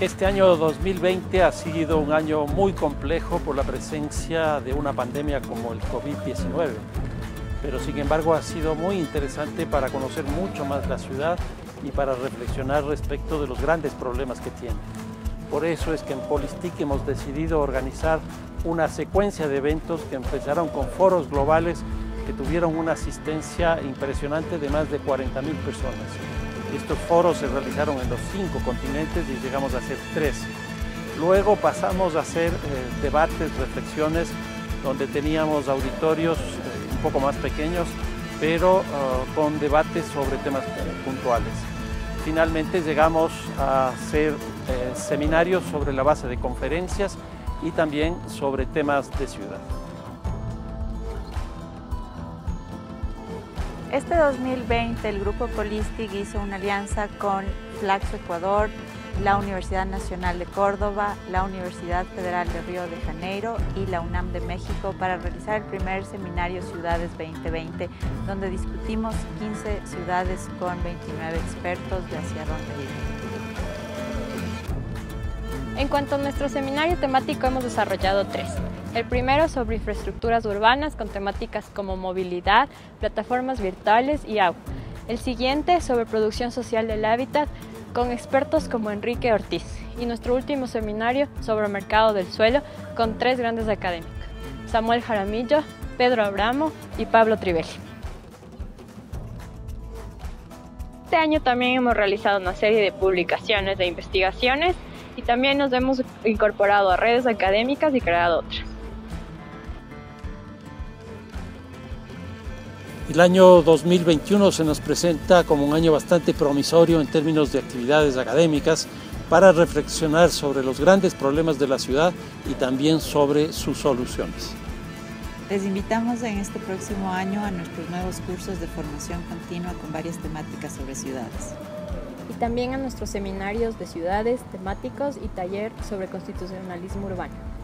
Este año 2020 ha sido un año muy complejo por la presencia de una pandemia como el COVID-19, pero sin embargo ha sido muy interesante para conocer mucho más la ciudad y para reflexionar respecto de los grandes problemas que tiene. Por eso es que en Polistic hemos decidido organizar una secuencia de eventos que empezaron con foros globales que tuvieron una asistencia impresionante de más de 40.000 personas. Estos foros se realizaron en los cinco continentes y llegamos a hacer tres. Luego pasamos a hacer eh, debates, reflexiones, donde teníamos auditorios eh, un poco más pequeños, pero ah, con debates sobre temas puntuales. Finalmente llegamos a hacer eh, seminarios sobre la base de conferencias y también sobre temas de ciudad. Este 2020 el Grupo Polistic hizo una alianza con Flaxo Ecuador, la Universidad Nacional de Córdoba, la Universidad Federal de Río de Janeiro y la UNAM de México para realizar el primer seminario Ciudades 2020, donde discutimos 15 ciudades con 29 expertos de hacia dónde ir. En cuanto a nuestro seminario temático hemos desarrollado tres. El primero sobre infraestructuras urbanas con temáticas como movilidad, plataformas virtuales y agua. El siguiente sobre producción social del hábitat con expertos como Enrique Ortiz. Y nuestro último seminario sobre mercado del suelo con tres grandes académicos, Samuel Jaramillo, Pedro Abramo y Pablo Trivelli. Este año también hemos realizado una serie de publicaciones de investigaciones y también nos hemos incorporado a redes académicas y creado otras. El año 2021 se nos presenta como un año bastante promisorio en términos de actividades académicas para reflexionar sobre los grandes problemas de la ciudad y también sobre sus soluciones. Les invitamos en este próximo año a nuestros nuevos cursos de formación continua con varias temáticas sobre ciudades. Y también a nuestros seminarios de ciudades temáticos y taller sobre constitucionalismo urbano.